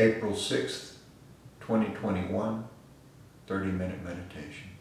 April 6th, 2021, 30 minute meditation.